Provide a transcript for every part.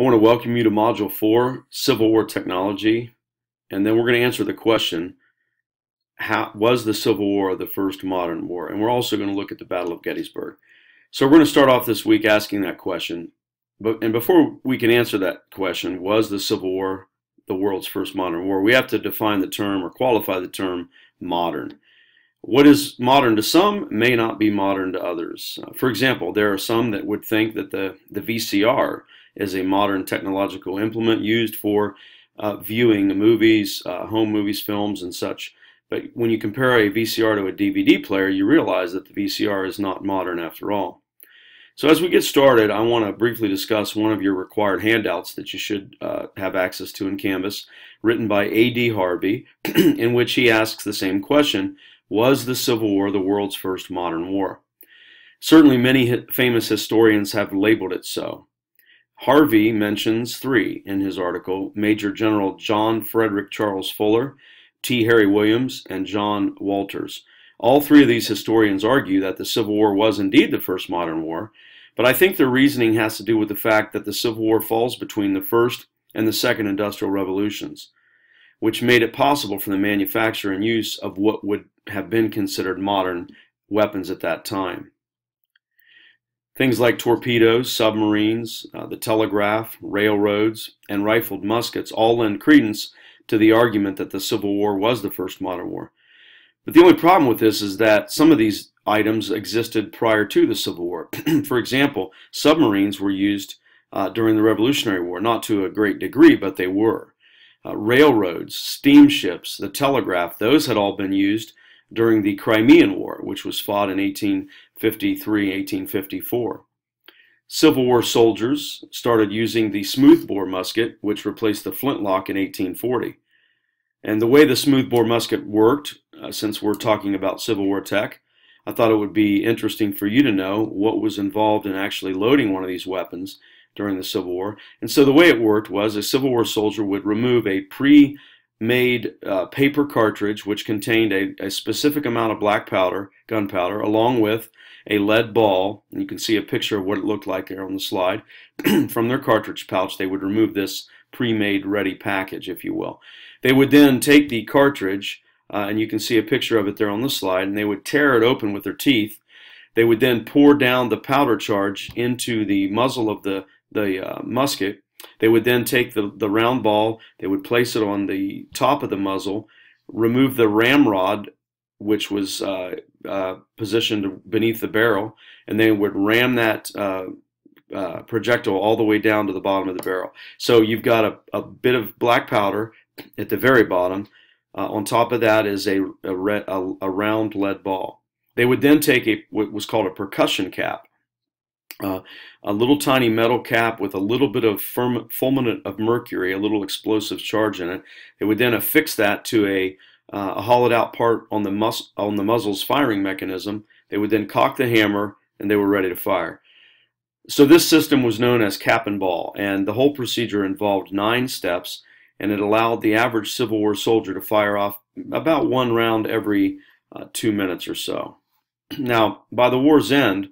I want to welcome you to Module 4, Civil War Technology, and then we're going to answer the question, how was the Civil War the first modern war? And we're also going to look at the Battle of Gettysburg. So we're going to start off this week asking that question. But and before we can answer that question, was the Civil War the world's first modern war? We have to define the term or qualify the term modern. What is modern to some may not be modern to others. Uh, for example, there are some that would think that the, the VCR is a modern technological implement used for uh, viewing movies, uh, home movies, films, and such. But when you compare a VCR to a DVD player, you realize that the VCR is not modern after all. So as we get started, I want to briefly discuss one of your required handouts that you should uh, have access to in Canvas, written by A.D. Harvey, in which he asks the same question, was the Civil War the world's first modern war? Certainly many famous historians have labeled it so. Harvey mentions three in his article Major General John Frederick Charles Fuller, T. Harry Williams, and John Walters. All three of these historians argue that the Civil War was indeed the first modern war, but I think their reasoning has to do with the fact that the Civil War falls between the first and the second industrial revolutions, which made it possible for the manufacture and use of what would have been considered modern weapons at that time. Things like torpedoes, submarines, uh, the telegraph, railroads, and rifled muskets all lend credence to the argument that the Civil War was the first modern war. But the only problem with this is that some of these items existed prior to the Civil War. For example, submarines were used uh, during the Revolutionary War, not to a great degree, but they were. Uh, railroads, steamships, the telegraph, those had all been used during the Crimean War, which was fought in 1853, 1854. Civil War soldiers started using the smoothbore musket, which replaced the flintlock in 1840. And the way the smoothbore musket worked, uh, since we're talking about Civil War tech, I thought it would be interesting for you to know what was involved in actually loading one of these weapons during the Civil War. And so the way it worked was a Civil War soldier would remove a pre made uh, paper cartridge which contained a, a, specific amount of black powder, gunpowder, along with a lead ball. And you can see a picture of what it looked like there on the slide. From their cartridge pouch, they would remove this pre-made ready package, if you will. They would then take the cartridge, uh, and you can see a picture of it there on the slide, and they would tear it open with their teeth. They would then pour down the powder charge into the muzzle of the, the uh, musket, they would then take the, the round ball, they would place it on the top of the muzzle, remove the ramrod, which was uh, uh, positioned beneath the barrel, and they would ram that uh, uh, projectile all the way down to the bottom of the barrel. So you've got a, a bit of black powder at the very bottom. Uh, on top of that is a, a, a, a round lead ball. They would then take a what was called a percussion cap, uh, a little tiny metal cap with a little bit of fulminate of mercury, a little explosive charge in it. They would then affix that to a, uh, a hollowed out part on the, mus- on the muzzle's firing mechanism. They would then cock the hammer and they were ready to fire. So this system was known as cap and ball, and the whole procedure involved nine steps, and it allowed the average Civil War soldier to fire off about one round every uh, two minutes or so. Now, by the war's end,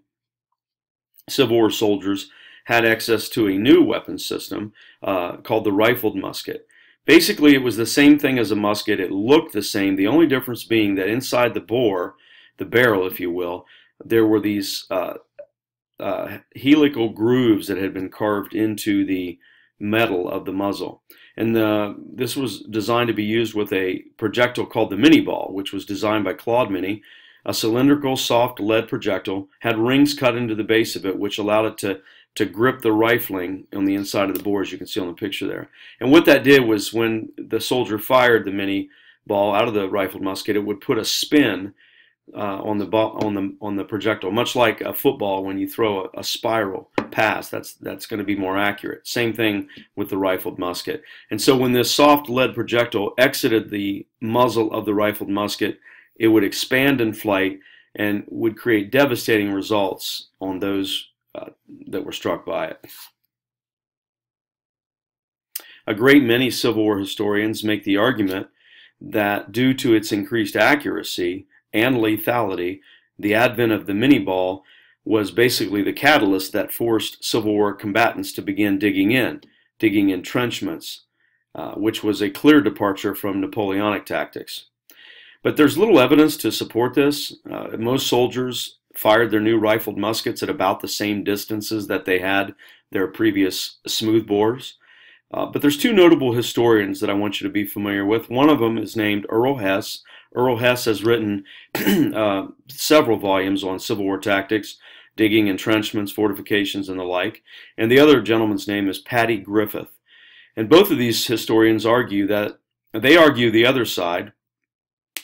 Civil War soldiers had access to a new weapon system uh, called the rifled musket. Basically, it was the same thing as a musket. It looked the same, the only difference being that inside the bore, the barrel, if you will, there were these uh, uh, helical grooves that had been carved into the metal of the muzzle. And the, this was designed to be used with a projectile called the Minié ball, which was designed by Claude Minié a cylindrical soft lead projectile, had rings cut into the base of it, which allowed it to, to grip the rifling on the inside of the bore, as you can see on the picture there. And what that did was when the soldier fired the Minié ball out of the rifled musket, it would put a spin uh, on the on the on the projectile, much like a football when you throw a, a spiral pass. That's that's going to be more accurate. Same thing with the rifled musket. And so when this soft lead projectile exited the muzzle of the rifled musket, it would expand in flight and would create devastating results on those uh, that were struck by it. A great many Civil War historians make the argument that due to its increased accuracy and lethality, the advent of the Minié ball was basically the catalyst that forced Civil War combatants to begin digging in. digging entrenchments, uh, which was a clear departure from Napoleonic tactics. But there's little evidence to support this. Uh, most soldiers fired their new rifled muskets at about the same distances that they had their previous smoothbores. Uh, but there's two notable historians that I want you to be familiar with. One of them is named Earl Hess. Earl Hess has written uh, several volumes on Civil War tactics, digging entrenchments, fortifications, and the like. And the other gentleman's name is Paddy Griffith. And both of these historians argue that they argue the other side,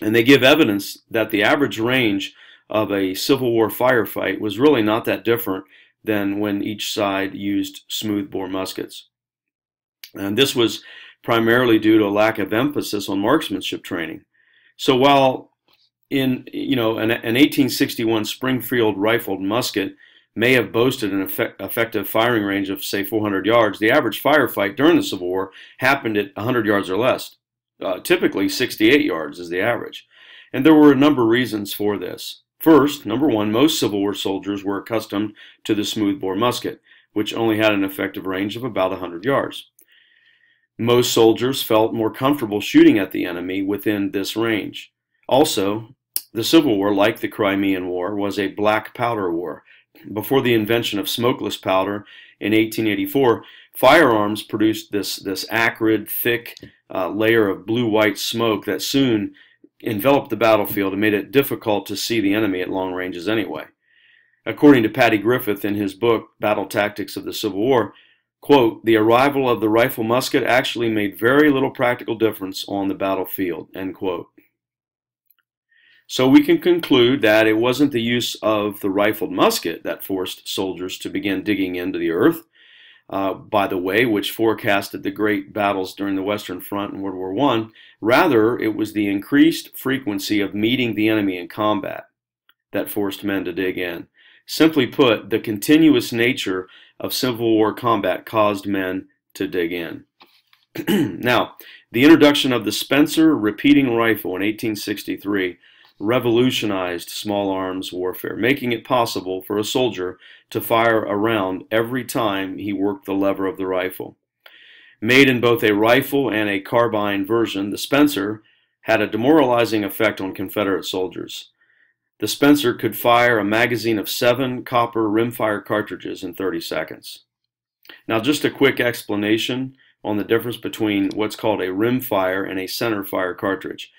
and they give evidence that the average range of a Civil War firefight was really not that different than when each side used smoothbore muskets. And this was primarily due to a lack of emphasis on marksmanship training. So while in you know an, an 1861 Springfield rifled musket may have boasted an effect, effective firing range of say 400 yards, the average firefight during the Civil War happened at 100 yards or less. Uh, typically 68 yards is the average. And there were a number of reasons for this. First, number one, most Civil War soldiers were accustomed to the smoothbore musket, which only had an effective range of about 100 yards. Most soldiers felt more comfortable shooting at the enemy within this range. Also, the Civil War, like the Crimean War, was a black powder war. Before the invention of smokeless powder in 1884, firearms produced this, this acrid, thick uh, layer of blue-white smoke that soon enveloped the battlefield and made it difficult to see the enemy at long ranges anyway. According to Paddy Griffith in his book, Battle Tactics of the Civil War, quote, the arrival of the rifle musket actually made very little practical difference on the battlefield, end quote. So we can conclude that it wasn't the use of the rifled musket that forced soldiers to begin digging into the earth, uh, by the way, which forecasted the great battles during the Western Front in World War I. Rather, it was the increased frequency of meeting the enemy in combat that forced men to dig in. Simply put, the continuous nature of Civil War combat caused men to dig in. now, the introduction of the Spencer repeating rifle in 1863 revolutionized small arms warfare, making it possible for a soldier to fire a round every time he worked the lever of the rifle. Made in both a rifle and a carbine version, the Spencer had a demoralizing effect on Confederate soldiers. The Spencer could fire a magazine of seven copper rimfire cartridges in 30 seconds. Now, just a quick explanation on the difference between what's called a rimfire and a centerfire cartridge.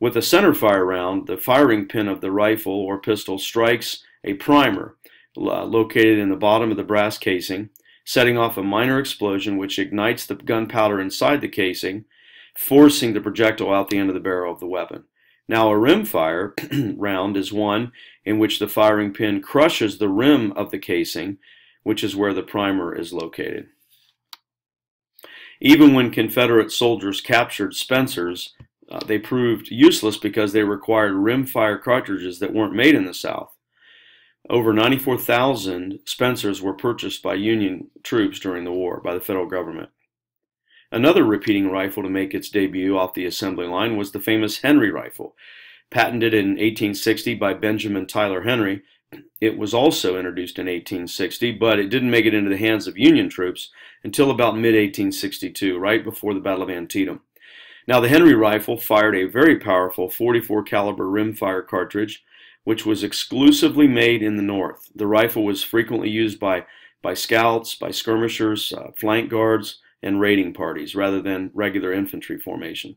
With a centerfire round, the firing pin of the rifle or pistol strikes a primer located in the bottom of the brass casing, setting off a minor explosion which ignites the gunpowder inside the casing, forcing the projectile out the end of the barrel of the weapon. Now, a rimfire round is one in which the firing pin crushes the rim of the casing, which is where the primer is located. Even when Confederate soldiers captured Spencers, uh, they proved useless because they required rimfire cartridges that weren't made in the South. Over 94,000 Spencers were purchased by Union troops during the war by the federal government. Another repeating rifle to make its debut off the assembly line was the famous Henry rifle. Patented in 1860 by Benjamin Tyler Henry, it was also introduced in 1860, but it didn't make it into the hands of Union troops until about mid 1862, right before the Battle of Antietam. Now, the Henry rifle fired a very powerful 44 caliber rimfire cartridge, which was exclusively made in the North. The rifle was frequently used by, by scouts, by skirmishers, uh, flank guards, and raiding parties rather than regular infantry formation.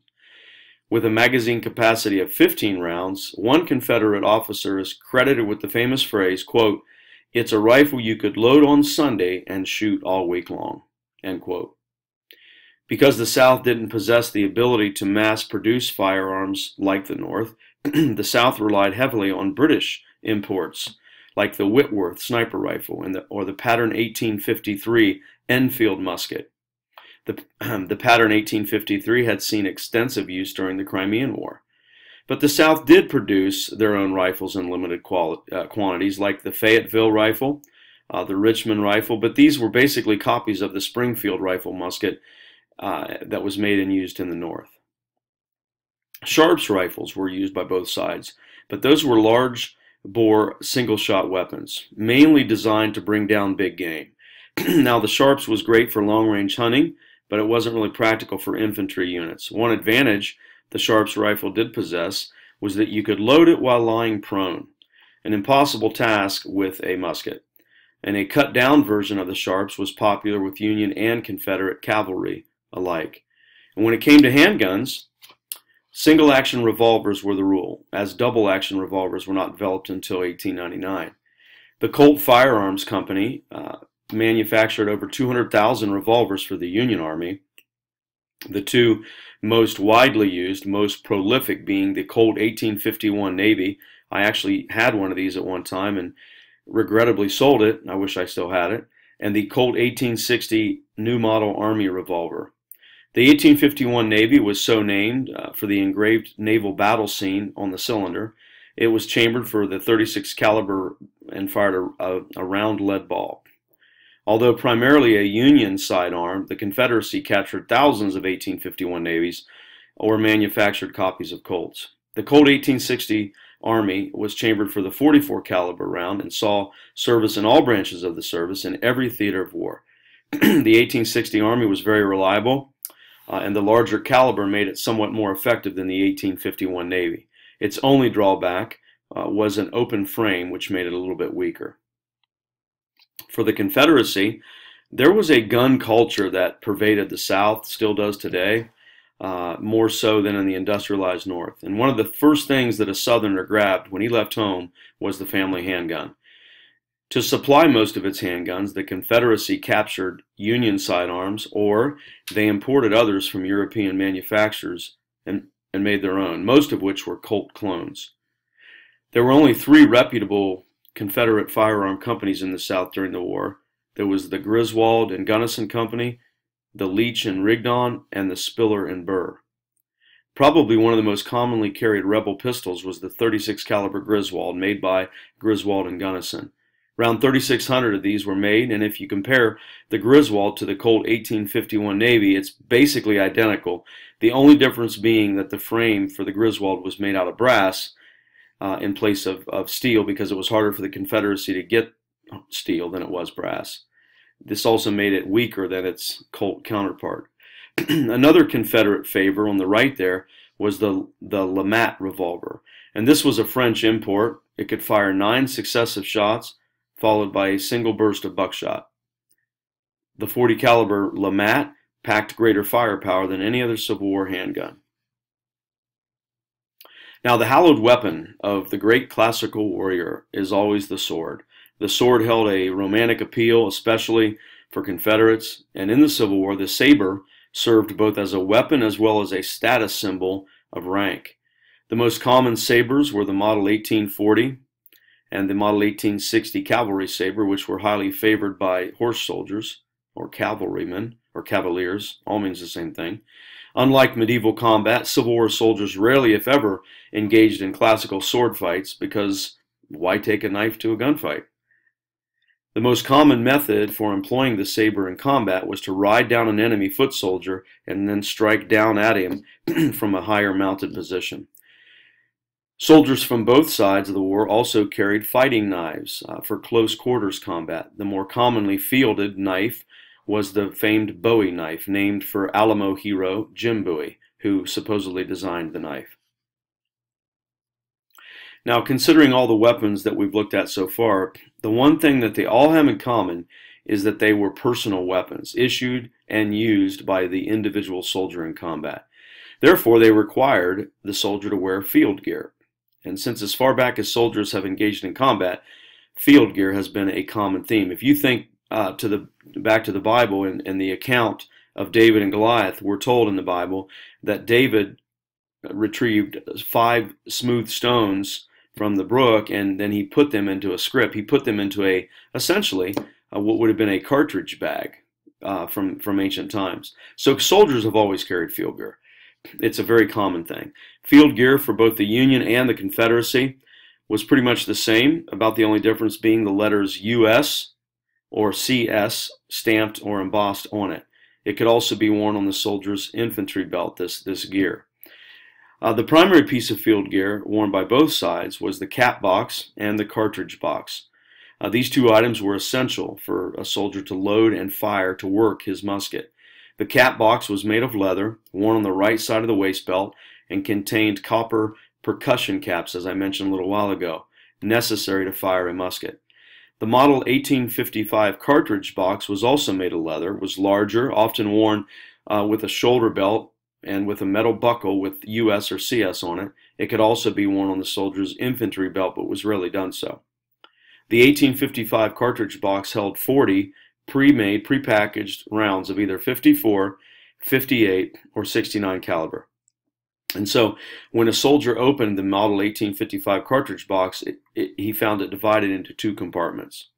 With a magazine capacity of 15 rounds, one Confederate officer is credited with the famous phrase, quote, it's a rifle you could load on Sunday and shoot all week long, end quote. Because the South didn't possess the ability to mass produce firearms like the North, the South relied heavily on British imports like the Whitworth sniper rifle the, or the pattern 1853 Enfield musket. The, the pattern 1853 had seen extensive use during the Crimean War. But the South did produce their own rifles in limited uh, quantities, like the Fayetteville rifle, uh, the Richmond rifle, but these were basically copies of the Springfield rifle musket uh, that was made and used in the North. Sharps rifles were used by both sides, but those were large bore single shot weapons, mainly designed to bring down big game. now, the Sharps was great for long range hunting, but it wasn't really practical for infantry units. One advantage the Sharps rifle did possess was that you could load it while lying prone, an impossible task with a musket. And a cut down version of the Sharps was popular with Union and Confederate cavalry alike. And when it came to handguns, single action revolvers were the rule, as double action revolvers were not developed until 1899. The Colt Firearms Company uh, manufactured over 200,000 revolvers for the Union Army. The two most widely used, most prolific being the Colt 1851 Navy. I actually had one of these at one time and regrettably sold it. I wish I still had it. And the Colt 1860 New Model Army revolver. The 1851 Navy was so named uh, for the engraved naval battle scene on the cylinder. It was chambered for the 36 caliber and fired a, a, a round lead ball. Although primarily a Union sidearm, the Confederacy captured thousands of 1851 Navies or manufactured copies of Colts. The Colt 1860 Army was chambered for the 44 caliber round and saw service in all branches of the service in every theater of war. the 1860 Army was very reliable, uh, and the larger caliber made it somewhat more effective than the 1851 Navy. Its only drawback uh, was an open frame, which made it a little bit weaker for the Confederacy, there was a gun culture that pervaded the South, still does today, uh, more so than in the industrialized North. And one of the first things that a Southerner grabbed when he left home was the family handgun. To supply most of its handguns, the Confederacy captured Union sidearms or they imported others from European manufacturers and, and made their own, most of which were Colt clones. There were only three reputable Confederate firearm companies in the South during the war. There was the Griswold and Gunnison Company, the Leech and Rigdon, and the Spiller and Burr. Probably one of the most commonly carried rebel pistols was the 36 caliber Griswold made by Griswold and Gunnison. Around 3,600 of these were made, and if you compare the Griswold to the Colt 1851 Navy, it's basically identical. The only difference being that the frame for the Griswold was made out of brass, uh, in place of, of steel because it was harder for the Confederacy to get steel than it was brass. This also made it weaker than its Colt counterpart. Another Confederate favor on the right there was the, the LeMat revolver. And this was a French import. It could fire nine successive shots, followed by a single burst of buckshot. The 40 caliber LeMat packed greater firepower than any other Civil War handgun. Now, the hallowed weapon of the great classical warrior is always the sword. The sword held a romantic appeal, especially for Confederates, and in the Civil War, the saber served both as a weapon as well as a status symbol of rank. The most common sabers were the Model 1840 and the Model 1860 cavalry saber, which were highly favored by horse soldiers or cavalrymen or cavaliers, all means the same thing. Unlike medieval combat, Civil War soldiers rarely, if ever, engaged in classical sword fights because why take a knife to a gunfight? The most common method for employing the saber in combat was to ride down an enemy foot soldier and then strike down at him from a higher mounted position. Soldiers from both sides of the war also carried fighting knives uh, for close quarters combat. The more commonly fielded knife was the famed Bowie knife, named for Alamo hero Jim Bowie, who supposedly designed the knife. Now, considering all the weapons that we've looked at so far, the one thing that they all have in common is that they were personal weapons, issued and used by the individual soldier in combat. Therefore, they required the soldier to wear field gear. And since as far back as soldiers have engaged in combat, field gear has been a common theme. If you think uh, to the back to the Bible and, and the account of David and Goliath, we're told in the Bible that David retrieved five smooth stones from the brook and then he put them into a scrip. He put them into a essentially uh, what would have been a cartridge bag uh, from from ancient times. So soldiers have always carried field gear. It's a very common thing. Field gear for both the Union and the Confederacy was pretty much the same, about the only difference being the letters U.S or CS stamped or embossed on it. It could also be worn on the soldier's infantry belt, this, this gear. Uh, the primary piece of field gear worn by both sides was the cap box and the cartridge box. Uh, these two items were essential for a soldier to load and fire to work his musket. The cap box was made of leather, worn on the right side of the waist belt, and contained copper percussion caps, as I mentioned a little while ago, necessary to fire a musket. The model 1855 cartridge box was also made of leather, was larger, often worn uh, with a shoulder belt and with a metal buckle with US or CS on it. It could also be worn on the soldier's infantry belt, but was rarely done so. The 1855 cartridge box held 40 pre-made, pre-packaged rounds of either 54, 58, or 69 caliber. And so when a soldier opened the model 1855 cartridge box, it, it, he found it divided into two compartments.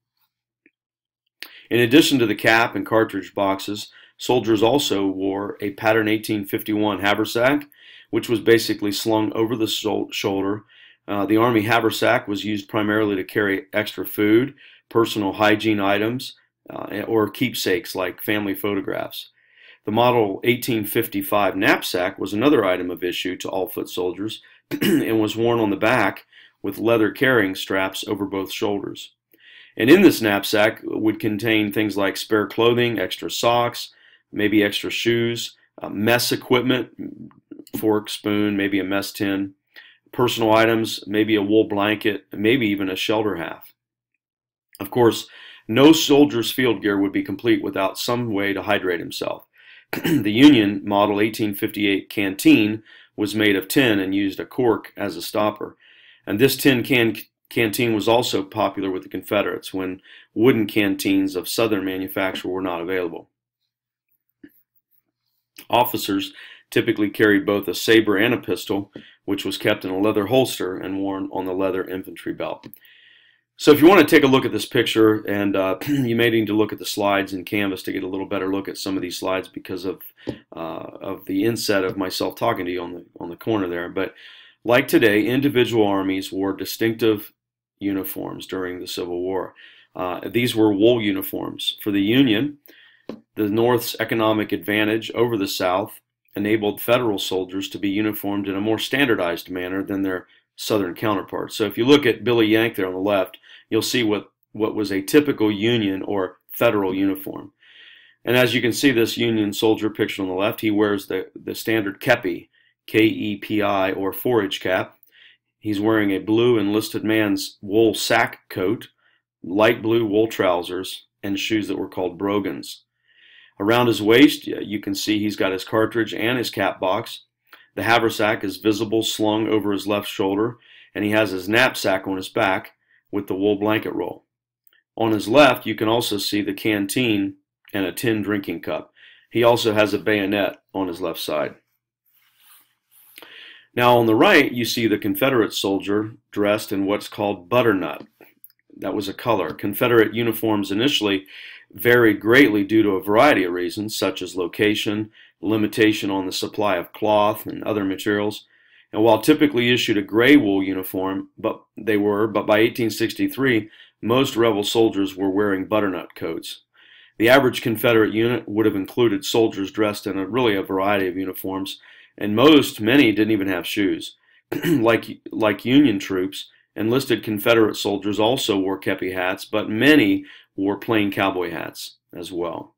In addition to the cap and cartridge boxes, soldiers also wore a pattern 1851 haversack, which was basically slung over the shoulder. Uh, the Army haversack was used primarily to carry extra food, personal hygiene items, uh, or keepsakes like family photographs. The Model 1855 knapsack was another item of issue to all foot soldiers and was worn on the back with leather carrying straps over both shoulders. And in this knapsack would contain things like spare clothing, extra socks, maybe extra shoes, uh, mess equipment, fork, spoon, maybe a mess tin, personal items, maybe a wool blanket, maybe even a shelter half. Of course, no soldier's field gear would be complete without some way to hydrate himself. the Union Model 1858 canteen was made of tin and used a cork as a stopper. And this tin can canteen was also popular with the Confederates when wooden canteens of Southern manufacture were not available. Officers typically carried both a saber and a pistol, which was kept in a leather holster and worn on the leather infantry belt. So if you want to take a look at this picture, and uh, you may need to look at the slides in Canvas to get a little better look at some of these slides because of uh, of the inset of myself talking to you on the on the corner there. But like today, individual armies wore distinctive uniforms during the Civil War. Uh, these were wool uniforms for the Union. The North's economic advantage over the South enabled Federal soldiers to be uniformed in a more standardized manner than their Southern counterparts. So if you look at Billy Yank there on the left, you'll see what, what was a typical Union or Federal uniform. And as you can see this Union soldier pictured on the left, he wears the, the standard kepi, K-E-P-I, or forage cap. He's wearing a blue enlisted man's wool sack coat, light blue wool trousers, and shoes that were called brogans. Around his waist, you can see he's got his cartridge and his cap box. The haversack is visible slung over his left shoulder, and he has his knapsack on his back with the wool blanket roll. On his left, you can also see the canteen and a tin drinking cup. He also has a bayonet on his left side. Now on the right, you see the Confederate soldier dressed in what's called butternut. That was a color. Confederate uniforms initially varied greatly due to a variety of reasons, such as location, limitation on the supply of cloth and other materials. And while typically issued a gray wool uniform, but they were, but by 1863, most rebel soldiers were wearing butternut coats. The average Confederate unit would have included soldiers dressed in a really a variety of uniforms, and most, many, didn't even have shoes. like, like Union troops, enlisted Confederate soldiers also wore kepi hats, but many wore plain cowboy hats as well.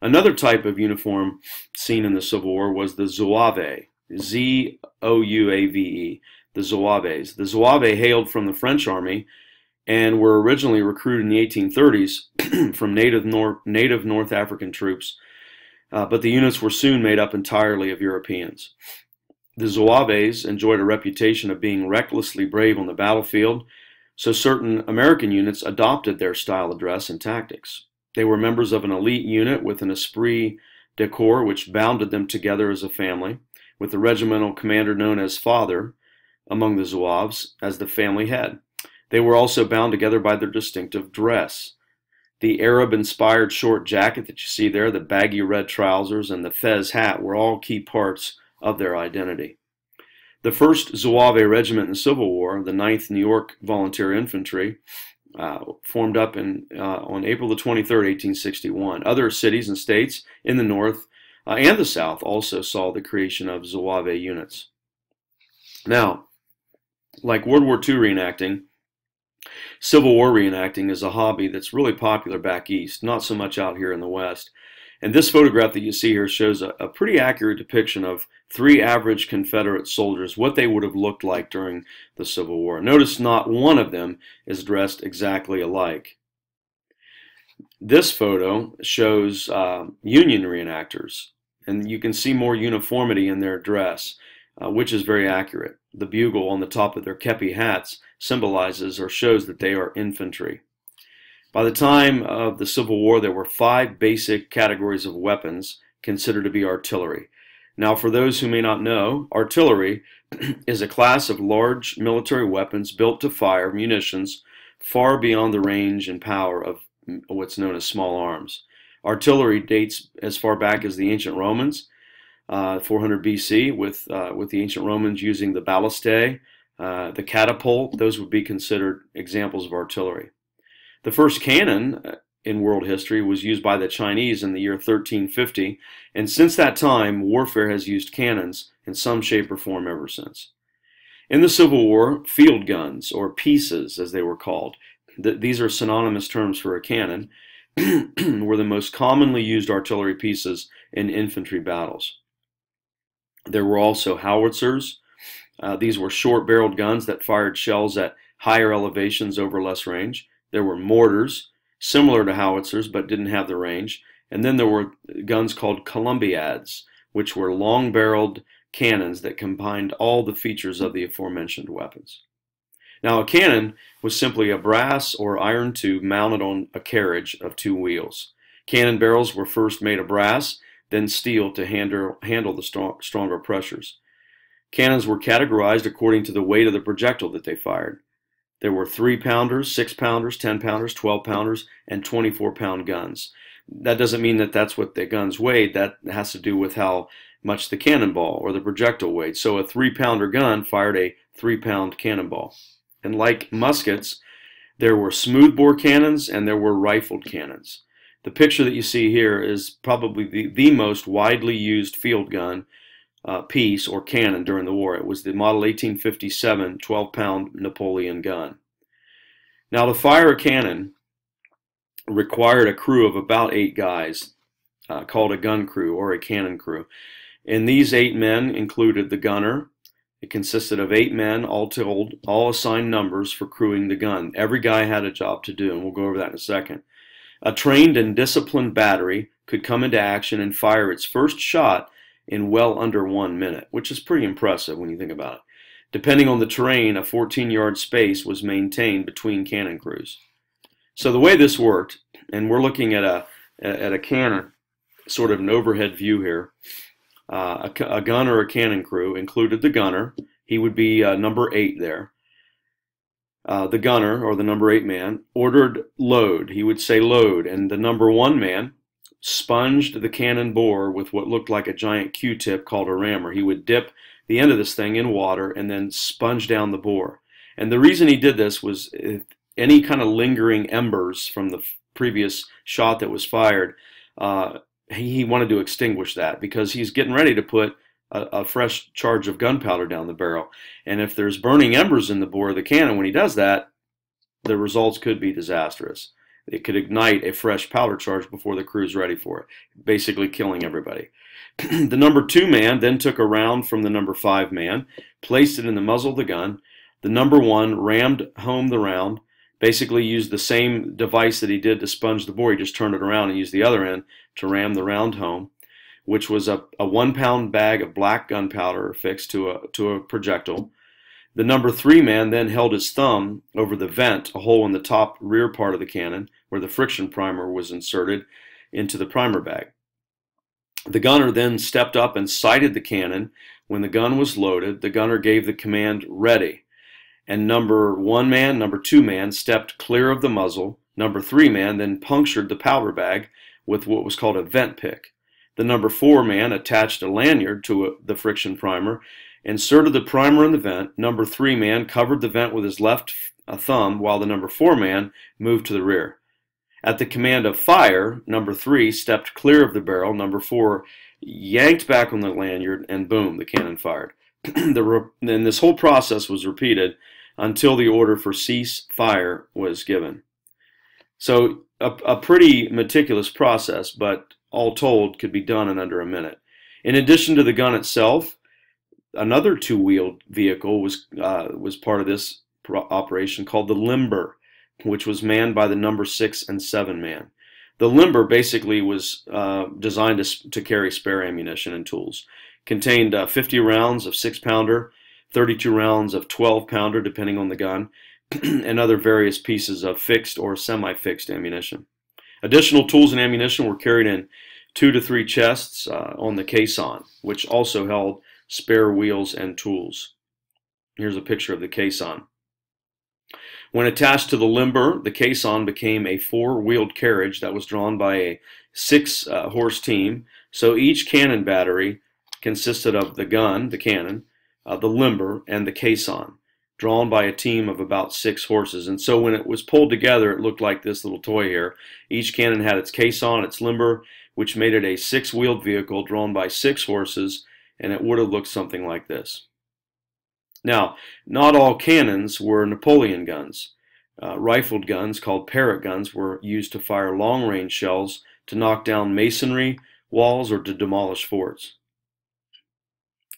Another type of uniform seen in the Civil War was the zouave, Z O U A V E, the zouaves. The zouave hailed from the French army and were originally recruited in the 1830s from native, Nor- native North African troops, uh, but the units were soon made up entirely of Europeans. The zouaves enjoyed a reputation of being recklessly brave on the battlefield, so certain American units adopted their style of dress and tactics. They were members of an elite unit with an esprit de corps which bounded them together as a family, with the regimental commander known as Father among the Zouaves as the family head. They were also bound together by their distinctive dress. The Arab inspired short jacket that you see there, the baggy red trousers, and the fez hat were all key parts of their identity. The 1st Zouave Regiment in the Civil War, the 9th New York Volunteer Infantry, uh, formed up in, uh, on April the 23rd, 1861. Other cities and states in the North uh, and the South also saw the creation of Zouave units. Now, like World War II reenacting, Civil War reenacting is a hobby that's really popular back east, not so much out here in the west. And this photograph that you see here shows a, a, pretty accurate depiction of three average Confederate soldiers, what they would have looked like during the Civil War. Notice not one of them is dressed exactly alike. This photo shows uh, Union reenactors, and you can see more uniformity in their dress, uh, which is very accurate. The bugle on the top of their kepi hats symbolizes or shows that they are infantry. By the time of the Civil War, there were five basic categories of weapons considered to be artillery. Now, for those who may not know, artillery is a class of large military weapons built to fire munitions far beyond the range and power of what's known as small arms. Artillery dates as far back as the ancient Romans, uh, 400 BC, with uh, with the ancient Romans using the ballistae, uh, the catapult. Those would be considered examples of artillery. The first cannon uh, in world history was used by the Chinese in the year 1350, and since that time, warfare has used cannons in some shape or form ever since. In the Civil War, field guns, or pieces as they were called, th these are synonymous terms for a cannon, were the most commonly used artillery pieces in infantry battles. There were also howitzers. Uh, these were short barreled guns that fired shells at higher elevations over less range. There were mortars, similar to howitzers but didn't have the range. And then there were guns called columbiads, which were long barreled cannons that combined all the features of the aforementioned weapons. Now, a cannon was simply a brass or iron tube mounted on a carriage of two wheels. Cannon barrels were first made of brass, then steel to handle, handle the strong, stronger pressures. Cannons were categorized according to the weight of the projectile that they fired. There were 3 pounders, 6 pounders, 10 pounders, 12 pounders, and 24 pound guns. That doesn't mean that that's what the guns weighed. That has to do with how much the cannonball or the projectile weighed. So a 3 pounder gun fired a 3 pound cannonball. And like muskets, there were smoothbore cannons and there were rifled cannons. The picture that you see here is probably the, the most widely used field gun uh, piece or cannon during the war. It was the model 1857 12 pound Napoleon gun. Now, to fire a cannon required a crew of about eight guys, uh, called a gun crew or a cannon crew. And these eight men included the gunner, it consisted of eight men, all told, all assigned numbers for crewing the gun. Every guy had a job to do, and we'll go over that in a second. A trained and disciplined battery could come into action and fire its first shot in well under one minute, which is pretty impressive when you think about it. Depending on the terrain, a 14 yard space was maintained between cannon crews. So the way this worked, and we're looking at a at a cannon, sort of an overhead view here. Uh, a, a, gun or a cannon crew included the gunner. He would be uh, number eight there. Uh, the gunner, or the number eight man, ordered load. He would say load, and the number one man sponged the cannon bore with what looked like a giant Q-tip called a rammer. He would dip the end of this thing in water and then sponge down the bore. And the reason he did this was if any kind of lingering embers from the previous shot that was fired, uh, he wanted to extinguish that because he's getting ready to put a, a, fresh charge of gunpowder down the barrel. And if there's burning embers in the bore of the cannon when he does that, the results could be disastrous. It could ignite a fresh powder charge before the crew's ready for it, basically killing everybody. the number two man then took a round from the number five man, placed it in the muzzle of the gun. The number one rammed home the round, basically used the same device that he did to sponge the bore. He just turned it around and used the other end to ram the round home, which was a, a one pound bag of black gunpowder affixed to a, to a projectile. The number three man then held his thumb over the vent, a hole in the top rear part of the cannon, where the friction primer was inserted into the primer bag. The gunner then stepped up and sighted the cannon. When the gun was loaded, the gunner gave the command, ready and number one man, number two man stepped clear of the muzzle. Number three man then punctured the powder bag with what was called a vent pick. The number four man attached a lanyard to a, the friction primer, inserted the primer in the vent. Number three man covered the vent with his left uh, thumb, while the number four man moved to the rear. At the command of fire, number three stepped clear of the barrel. Number four yanked back on the lanyard, and boom, the cannon fired. the, and this whole process was repeated until the order for cease fire was given. So a, a pretty meticulous process, but all told could be done in under a minute. In addition to the gun itself, another two-wheeled vehicle was uh, was part of this operation called the limber, which was manned by the number six and seven man. The limber basically was uh, designed to, to, carry spare ammunition and tools. Contained uh, 50 rounds of six pounder, 32 rounds of 12 pounder, depending on the gun, and other various pieces of fixed or semi-fixed ammunition. Additional tools and ammunition were carried in two to three chests uh, on the caisson, which also held spare wheels and tools. Here's a picture of the caisson. When attached to the limber, the caisson became a four-wheeled carriage that was drawn by a six-horse uh, team. So each cannon battery consisted of the gun, the cannon, uh, the limber, and the caisson, drawn by a team of about six horses. And so when it was pulled together, it looked like this little toy here. Each cannon had its caisson, its limber, which made it a six-wheeled vehicle drawn by six horses, and it would have looked something like this. Now, not all cannons were Napoleon guns. Uh, rifled guns called Parrott guns were used to fire long-range shells to knock down masonry, walls, or to demolish forts.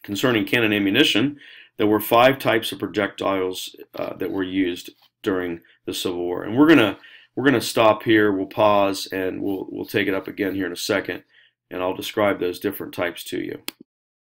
Concerning cannon ammunition, there were five types of projectiles uh, that were used during the Civil War, and we're gonna we're gonna stop here. We'll pause and we'll we'll take it up again here in a second, and I'll describe those different types to you.